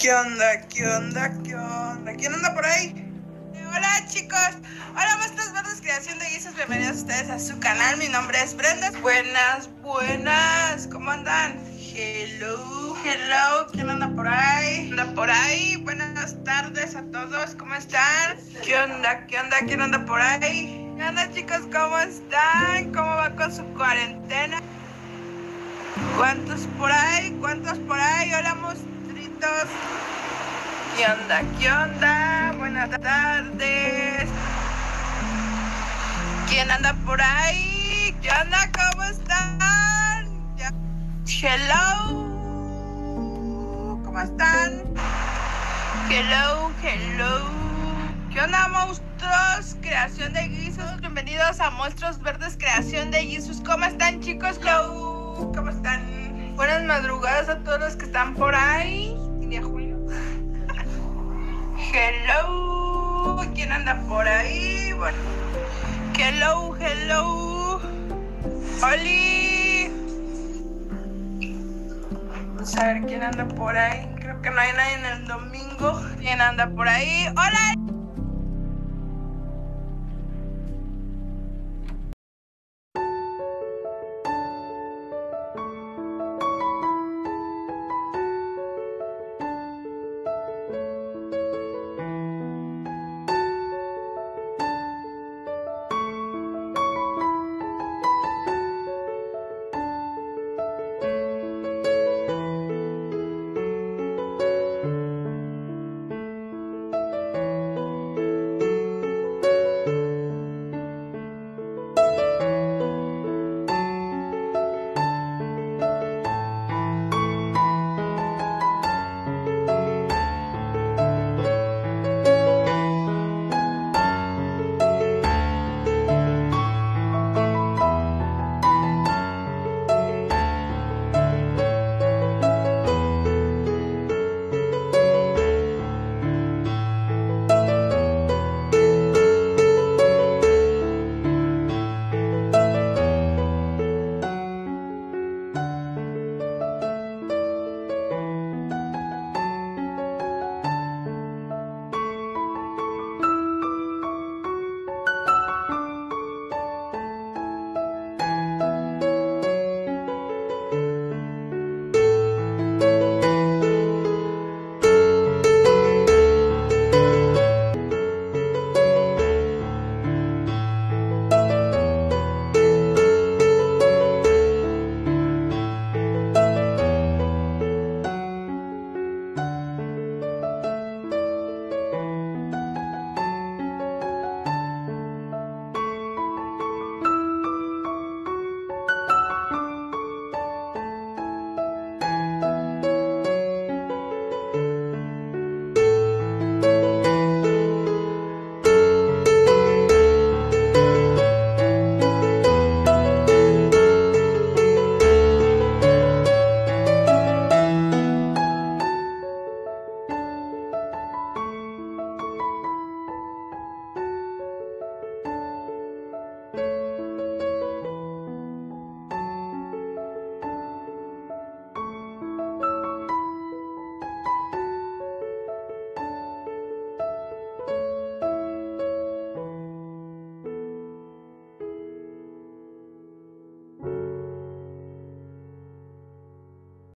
¿Qué onda? ¿Qué onda? ¿Qué onda? ¿Quién anda por ahí? Hola chicos, hola maestros verdes creación de guisos, bienvenidos ustedes a su canal, mi nombre es Brenda. Buenas, buenas, ¿cómo andan? Hello, hello, ¿quién anda por ahí? ¿Anda por ahí? Buenas tardes a todos, ¿cómo están? ¿Qué onda? ¿Qué onda? ¿Quién anda por ahí? ¿Qué onda chicos? ¿Cómo están? ¿Cómo va con su cuarentena? ¿Cuántos por ahí? ¿Cuántos por ahí? Hola ¿Qué onda? ¿Qué onda? Buenas tardes. ¿Quién anda por ahí? ¿Qué onda? ¿Cómo están? Hello. ¿Cómo están? Hello, hello. ¿Qué onda, monstruos? Creación de guisos. Bienvenidos a Monstruos Verdes, Creación de guisos. ¿Cómo están, chicos? Hello. ¿Cómo están? Buenas madrugadas a todos los que están por ahí. Hello. ¿Quién anda por ahí? Bueno. Hello, hello. Oli. Vamos a ver quién anda por ahí. Creo que no hay nadie en el domingo. ¿Quién anda por ahí? Hola.